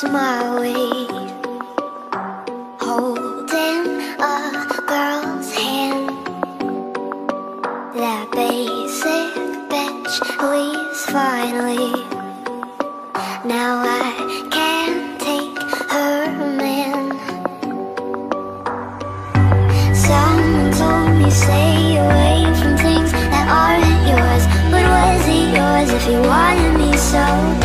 that's my way. Holding a girl's hand. That basic bitch leaves finally. Now I can't take her man. Someone told me stay away from things that aren't yours. But was it yours if you wanted me so?